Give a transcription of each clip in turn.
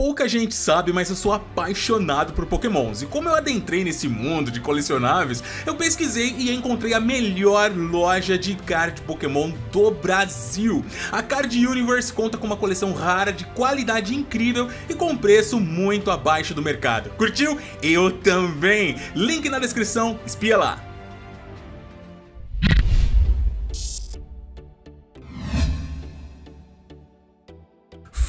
Pouca gente sabe, mas eu sou apaixonado por pokémons. E como eu adentrei nesse mundo de colecionáveis, eu pesquisei e encontrei a melhor loja de card pokémon do Brasil. A Card Universe conta com uma coleção rara de qualidade incrível e com preço muito abaixo do mercado. Curtiu? Eu também! Link na descrição, espia lá!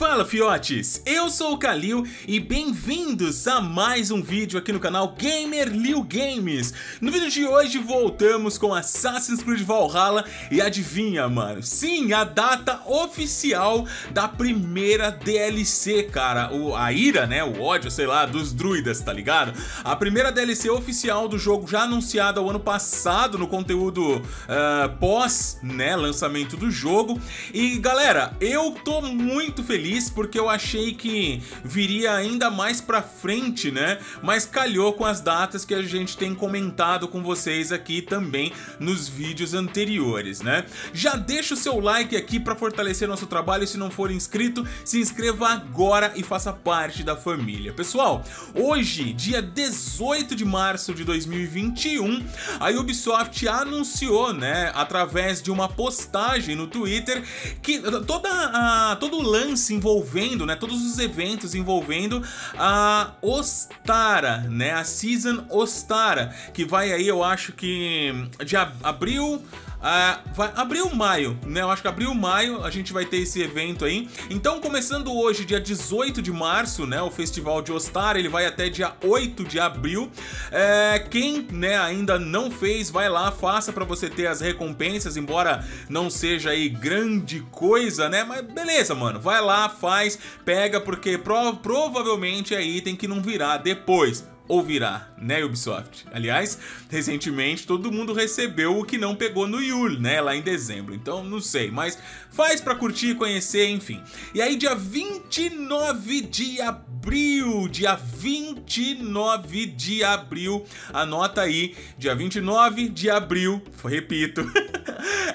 Fala fiotes, eu sou o Kalil e bem-vindos a mais um vídeo aqui no canal Gamer Liu Games. No vídeo de hoje voltamos com Assassin's Creed Valhalla e adivinha mano, sim, a data oficial da primeira DLC cara, o, a ira né, o ódio sei lá, dos druidas tá ligado? A primeira DLC oficial do jogo já anunciada o ano passado no conteúdo uh, pós né, lançamento do jogo. E galera, eu tô muito feliz feliz porque eu achei que viria ainda mais pra frente, né? Mas calhou com as datas que a gente tem comentado com vocês aqui também nos vídeos anteriores, né? Já deixa o seu like aqui para fortalecer nosso trabalho. Se não for inscrito, se inscreva agora e faça parte da família. Pessoal, hoje, dia 18 de março de 2021, a Ubisoft anunciou, né, através de uma postagem no Twitter, que toda a, todo o lance envolvendo, né, todos os eventos envolvendo a Ostara, né, a Season Ostara, que vai aí, eu acho que de abril Uh, vai abril maio, né? Eu acho que abril maio a gente vai ter esse evento aí. Então, começando hoje, dia 18 de março, né? O Festival de Ostar, ele vai até dia 8 de abril. É, quem, né, ainda não fez, vai lá, faça para você ter as recompensas, embora não seja aí grande coisa, né? Mas beleza, mano. Vai lá, faz, pega, porque pro provavelmente é item que não virá depois ou virá, né, Ubisoft? Aliás, recentemente todo mundo recebeu o que não pegou no Yule, né, lá em dezembro. Então, não sei, mas faz pra curtir, conhecer, enfim. E aí, dia 29 de abril, dia 29 de abril, anota aí, dia 29 de abril, repito,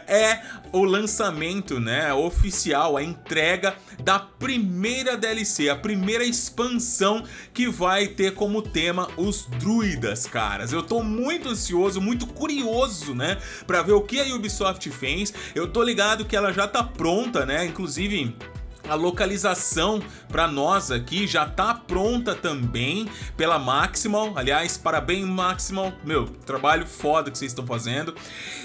é o lançamento, né, oficial, a entrega da primeira DLC, a primeira expansão que vai ter como tema os druidas, caras. Eu tô muito ansioso, muito curioso, né, para ver o que a Ubisoft fez. Eu tô ligado que ela já tá pronta, né, inclusive a localização para nós aqui já tá pronta também pela Maximal. Aliás, parabéns Maximal, meu, trabalho foda que vocês estão fazendo.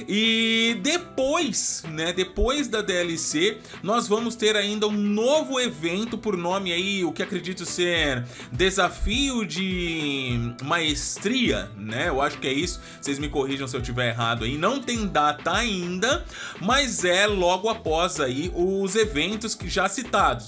E depois, né, depois da DLC, nós vamos ter ainda um novo evento por nome aí, o que acredito ser Desafio de Maestria, né? Eu acho que é isso. Vocês me corrijam se eu tiver errado aí. Não tem data ainda, mas é logo após aí os eventos que já se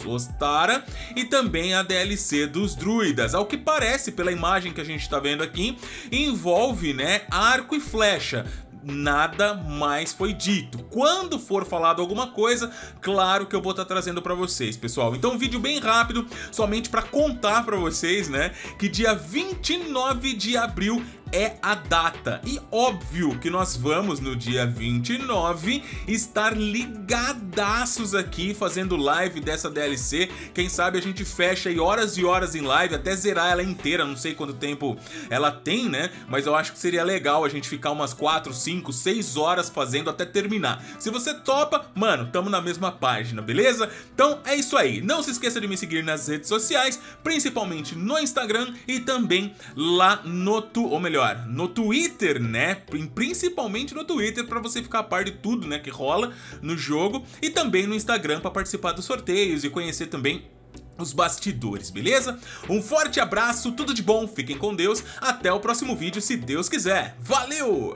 Ostara e também a DLC dos druidas. Ao que parece, pela imagem que a gente está vendo aqui, envolve né, arco e flecha nada mais foi dito. Quando for falado alguma coisa, claro que eu vou estar tá trazendo para vocês, pessoal. Então, um vídeo bem rápido, somente para contar para vocês, né, que dia 29 de abril é a data. E óbvio que nós vamos no dia 29 estar ligadaços aqui fazendo live dessa DLC. Quem sabe a gente fecha aí horas e horas em live até zerar ela inteira. Não sei quanto tempo ela tem, né? Mas eu acho que seria legal a gente ficar umas 4, 5, 6 horas fazendo até terminar. Se você topa, mano, tamo na mesma página, beleza? Então é isso aí. Não se esqueça de me seguir nas redes sociais, principalmente no Instagram e também lá no tu, ou melhor, melhor, no Twitter, né? Principalmente no Twitter para você ficar a par de tudo, né, que rola no jogo e também no Instagram para participar dos sorteios e conhecer também os bastidores, beleza? Um forte abraço, tudo de bom, fiquem com Deus, até o próximo vídeo se Deus quiser. Valeu!